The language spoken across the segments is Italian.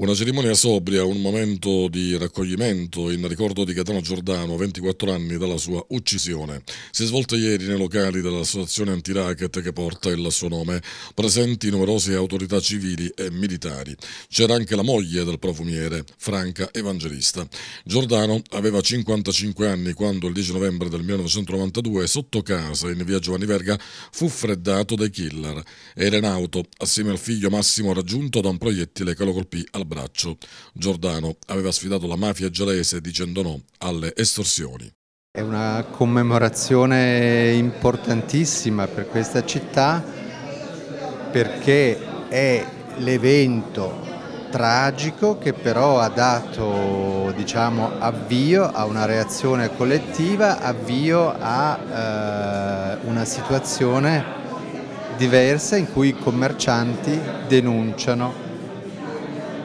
Una cerimonia sobria, un momento di raccoglimento in ricordo di Gaetano Giordano, 24 anni dalla sua uccisione. Si è svolta ieri nei locali dell'associazione anti-racket che porta il suo nome, presenti numerose autorità civili e militari. C'era anche la moglie del profumiere, Franca Evangelista. Giordano aveva 55 anni quando il 10 novembre del 1992 sotto casa in via Giovanni Verga fu freddato dai killer. Era in auto assieme al figlio Massimo raggiunto da un proiettile che lo colpì al braccio. Giordano aveva sfidato la mafia gelese dicendo no alle estorsioni. È una commemorazione importantissima per questa città perché è l'evento tragico che però ha dato diciamo, avvio a una reazione collettiva, avvio a eh, una situazione diversa in cui i commercianti denunciano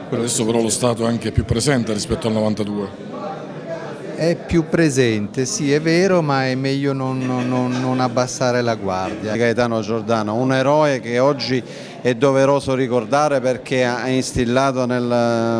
Adesso però lo Stato è anche più presente rispetto al 92. È più presente, sì è vero, ma è meglio non, non, non abbassare la guardia. Gaetano Giordano, un eroe che oggi è doveroso ricordare perché ha instillato nel,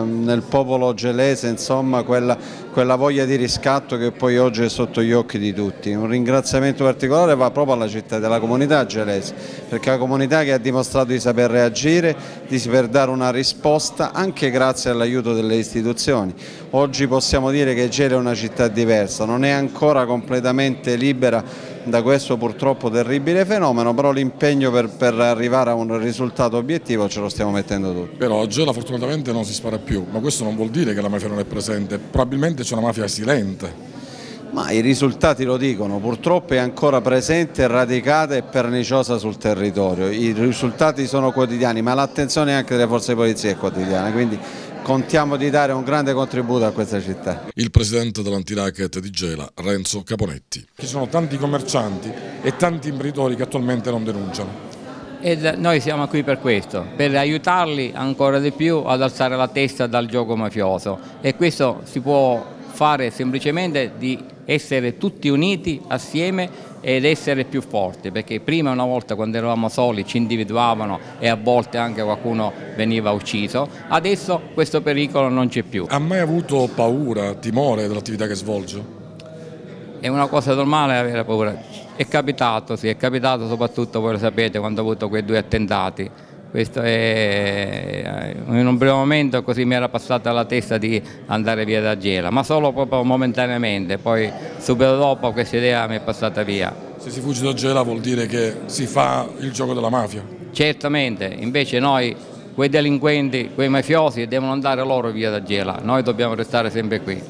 nel popolo gelese insomma, quella, quella, voglia di riscatto che poi oggi è sotto gli occhi di tutti. Un ringraziamento particolare va proprio alla città, della comunità gelese, perché è la comunità che ha dimostrato di saper reagire, di saper dare una risposta anche grazie all'aiuto delle istituzioni. Oggi possiamo dire che Gela è una città diversa, non è ancora completamente libera da questo purtroppo terribile fenomeno, però l'impegno per, per, arrivare a un risultato obiettivo ce lo stiamo mettendo tutti. Però a Gela fortunatamente non si spara più, ma questo non vuol dire che la mafia non è presente, probabilmente c'è una mafia silente. Ma i risultati lo dicono, purtroppo è ancora presente, radicata e perniciosa sul territorio. I risultati sono quotidiani, ma l'attenzione anche delle forze di polizia è quotidiana, quindi contiamo di dare un grande contributo a questa città. Il presidente dell'antiracket di Gela, Renzo Caponetti. Ci sono tanti commercianti e tanti imprenditori che attualmente non denunciano. E noi siamo qui per questo, per aiutarli ancora di più ad alzare la testa dal gioco mafioso e questo si può fare semplicemente di essere tutti uniti assieme ed essere più forti, perché prima una volta quando eravamo soli ci individuavano e a volte anche qualcuno veniva ucciso, adesso questo pericolo non c'è più. Ha mai avuto paura, timore dell'attività che svolge? È una cosa normale avere paura, è capitato, sì, è capitato soprattutto, voi lo sapete, quando ho avuto quei due attentati, questo è in un primo momento così mi era passata la testa di andare via da Gela, ma solo proprio momentaneamente, poi subito dopo questa idea mi è passata via. Se si fugge da Gela vuol dire che si fa il gioco della mafia? Certamente, invece noi, quei delinquenti, quei mafiosi devono andare loro via da Gela, noi dobbiamo restare sempre qui.